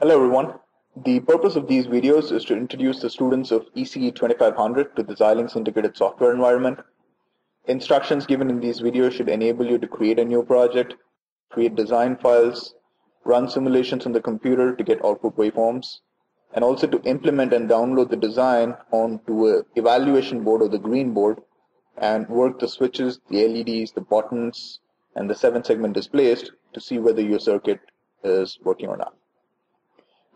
Hello everyone. The purpose of these videos is to introduce the students of ECE 2500 to the Xilinx integrated software environment. Instructions given in these videos should enable you to create a new project, create design files, run simulations on the computer to get output waveforms, and also to implement and download the design onto a evaluation board or the green board and work the switches, the LEDs, the buttons, and the seven segment displays to see whether your circuit is working or not.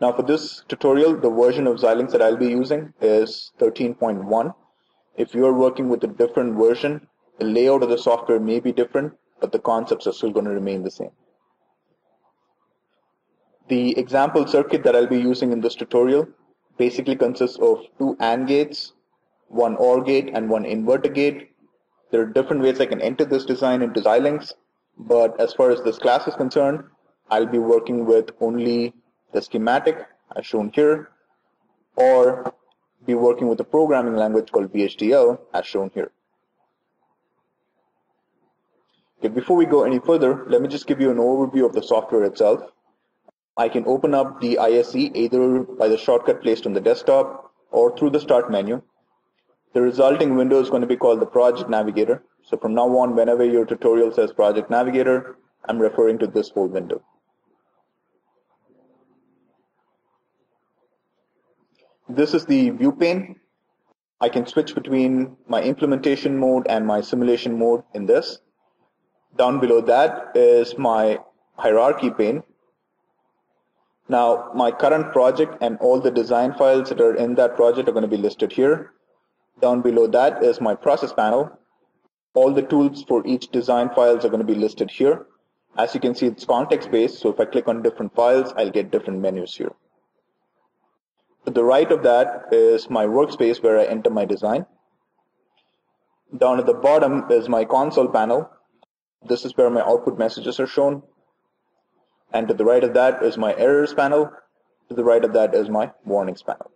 Now for this tutorial, the version of Xilinx that I'll be using is 13.1. If you're working with a different version, the layout of the software may be different, but the concepts are still going to remain the same. The example circuit that I'll be using in this tutorial basically consists of two AND gates, one OR gate and one inverter gate. There are different ways I can enter this design into Xilinx, but as far as this class is concerned, I'll be working with only the schematic as shown here, or be working with a programming language called VHDL as shown here. Okay, before we go any further, let me just give you an overview of the software itself. I can open up the ISE either by the shortcut placed on the desktop or through the start menu. The resulting window is going to be called the project navigator. So from now on, whenever your tutorial says project navigator, I'm referring to this whole window. This is the view pane. I can switch between my implementation mode and my simulation mode in this. Down below that is my hierarchy pane. Now, my current project and all the design files that are in that project are going to be listed here. Down below that is my process panel. All the tools for each design files are going to be listed here. As you can see, it's context-based, so if I click on different files, I'll get different menus here. To the right of that is my workspace where I enter my design. Down at the bottom is my console panel. This is where my output messages are shown. And to the right of that is my errors panel. To the right of that is my warnings panel.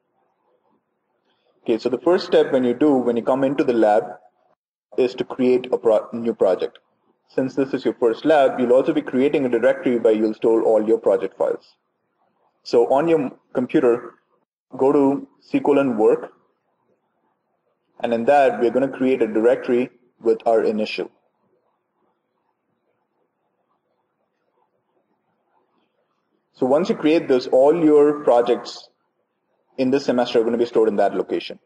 Okay, so the first step when you do, when you come into the lab, is to create a pro new project. Since this is your first lab, you'll also be creating a directory where you'll store all your project files. So on your computer, go to C colon work. And in that, we're going to create a directory with our initial. So once you create this, all your projects in this semester are going to be stored in that location.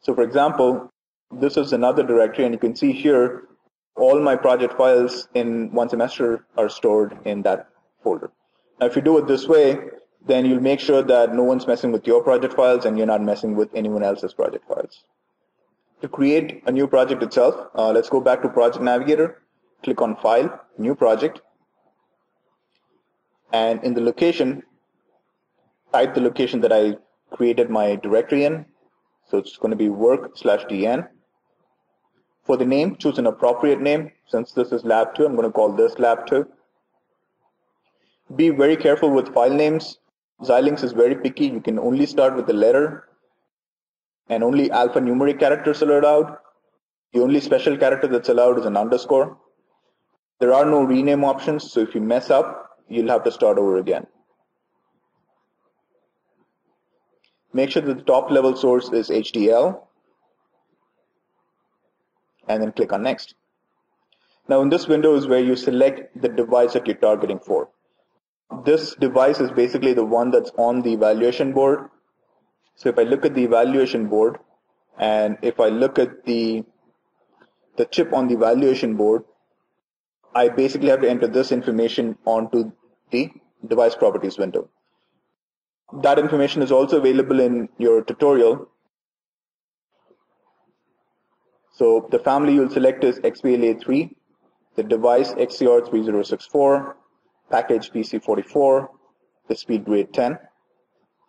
So for example, this is another directory and you can see here all my project files in one semester are stored in that folder. Now, if you do it this way, then you'll make sure that no one's messing with your project files and you're not messing with anyone else's project files. To create a new project itself, uh, let's go back to Project Navigator, click on File, New Project, and in the location, type the location that I created my directory in. So it's going to be work slash dn. For the name, choose an appropriate name. Since this is lab 2, I'm going to call this lab 2. Be very careful with file names. Xilinx is very picky. You can only start with the letter and only alphanumeric characters are allowed. The only special character that's allowed is an underscore. There are no rename options, so if you mess up, you'll have to start over again. Make sure that the top level source is HDL and then click on next. Now in this window is where you select the device that you're targeting for. This device is basically the one that's on the evaluation board. So if I look at the evaluation board and if I look at the the chip on the evaluation board, I basically have to enter this information onto the device properties window. That information is also available in your tutorial. So the family you'll select is XPLA3, the device XCR3064, package PC44, the speed grade 10.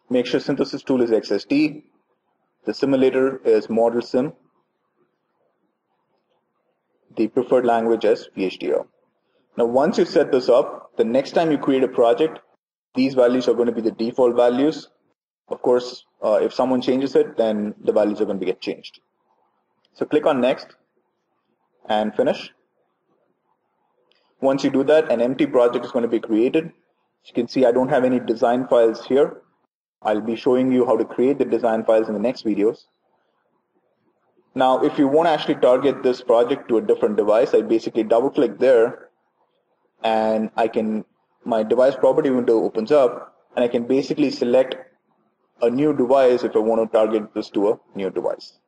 Make sure synthesis tool is XST. The simulator is Model Sim. The preferred language is VHDL. Now, once you set this up, the next time you create a project, these values are going to be the default values. Of course, uh, if someone changes it, then the values are going to get changed. So click on next and finish. Once you do that, an empty project is going to be created. As you can see, I don't have any design files here. I'll be showing you how to create the design files in the next videos. Now, if you want to actually target this project to a different device, I basically double click there and I can, my device property window opens up and I can basically select a new device if I want to target this to a new device.